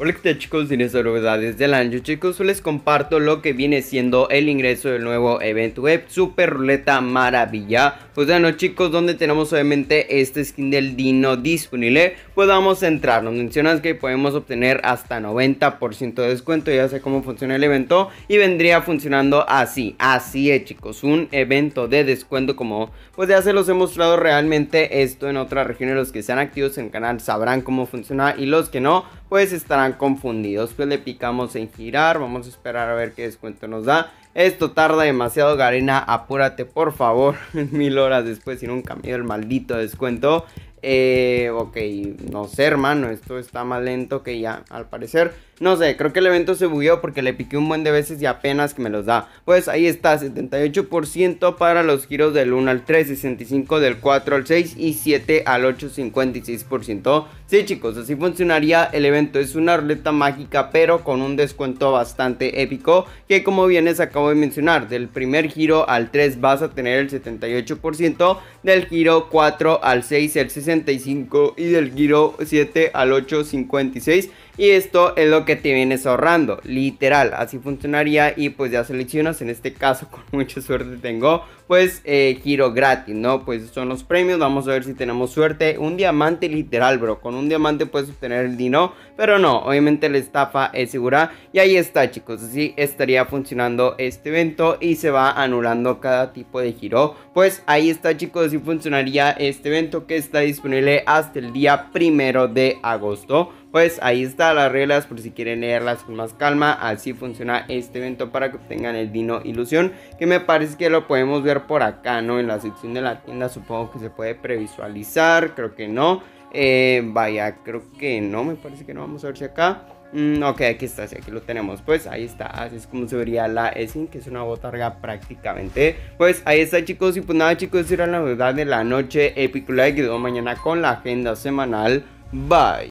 Hola qué tal chicos, en estas novedades del año chicos les comparto lo que viene siendo el ingreso del nuevo evento web Super Ruleta Maravilla. Pues bueno chicos, donde tenemos obviamente este skin del Dino disponible Pues entrar, nos mencionas que podemos obtener hasta 90% de descuento Ya sé cómo funciona el evento y vendría funcionando así. Así es chicos, un evento de descuento como pues ya se los he mostrado realmente esto en otras regiones Los que sean activos en el canal sabrán cómo funciona y los que no pues estarán confundidos. Pues le picamos en girar, vamos a esperar a ver qué descuento nos da. Esto tarda demasiado, Garena, apúrate por favor. Mil horas después sin un cambio el maldito descuento. Eh, ok, no sé, hermano, esto está más lento que ya, al parecer. No sé, creo que el evento se bugueó porque le piqué un buen de veces y apenas que me los da. Pues ahí está, 78% para los giros del 1 al 3, 65 del 4 al 6 y 7 al 8, 56%. Sí, chicos, así funcionaría el evento. Es una ruleta mágica, pero con un descuento bastante épico. Que como bien les acabo de mencionar, del primer giro al 3 vas a tener el 78%, del giro 4 al 6 el 65 y del giro 7 al 8, 56%. Y esto es lo que te vienes ahorrando, literal, así funcionaría y pues ya seleccionas, en este caso con mucha suerte tengo pues eh, giro gratis, ¿no? Pues son los premios, vamos a ver si tenemos suerte, un diamante literal, bro, con un diamante puedes obtener el dino, pero no, obviamente la estafa es segura y ahí está chicos, así estaría funcionando este evento y se va anulando cada tipo de giro, pues ahí está chicos, así funcionaría este evento que está disponible hasta el día primero de agosto pues ahí está las reglas por si quieren leerlas con más calma. Así funciona este evento para que obtengan el Dino Ilusión. Que me parece que lo podemos ver por acá, ¿no? En la sección de la tienda supongo que se puede previsualizar. Creo que no. Eh, vaya, creo que no. Me parece que no. Vamos a ver si acá. Mm, ok, aquí está, sí, aquí lo tenemos. Pues ahí está, así es como se vería la Esin, que es una botarga prácticamente. Pues ahí está, chicos. Y pues nada, chicos, era la novedad de la noche épica que quedó mañana con la agenda semanal. Bye.